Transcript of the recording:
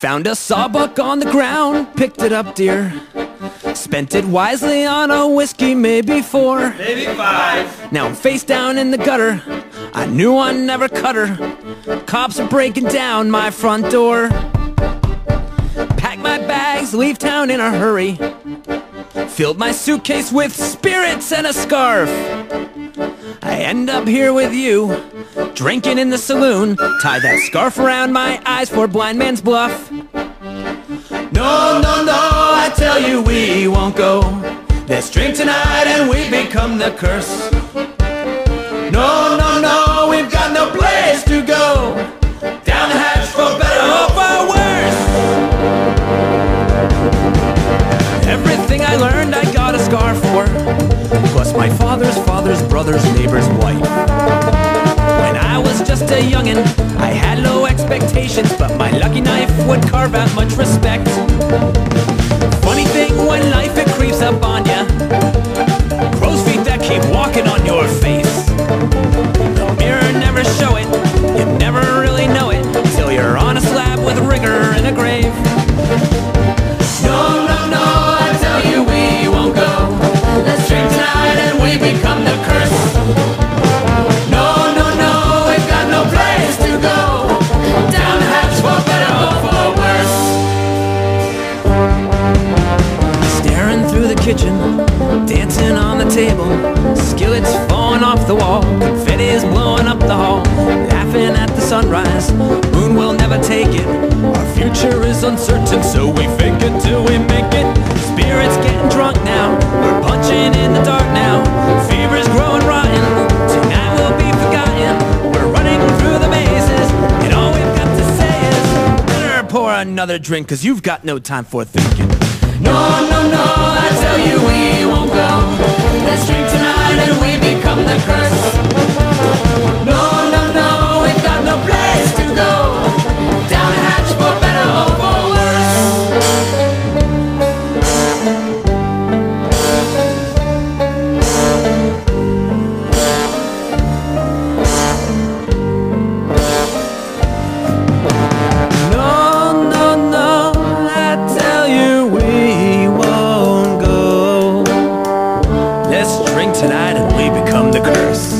Found a sawbuck on the ground, picked it up, dear. Spent it wisely on a whiskey, maybe four. Maybe five. Now I'm face down in the gutter. I knew I'd never cut her. Cops are breaking down my front door. Packed my bags, leave town in a hurry. Filled my suitcase with spirits and a scarf. I end up here with you, drinking in the saloon. Tie that scarf around my eyes for blind man's bluff. No, no, no, I tell you we won't go. Let's drink tonight and we become the curse. Father's father's brother's neighbor's wife. When I was just a youngin', I had low expectations, but my lucky knife would carve out much respect. Funny thing when life it creeps up on ya. Crow's feet that keep walking on your face. Kitchen, dancing on the table. Skillets falling off the wall, confetti's blowing up the hall. Laughing at the sunrise, moon will never take it. Our future is uncertain, so we fake it till we make it. Spirits getting drunk now, we're punching in the dark now. Fever's growing rotten, tonight will be forgotten. We're running through the mazes, and all we've got to say is, better pour another drink, cause you've got no time for thinking. the curse.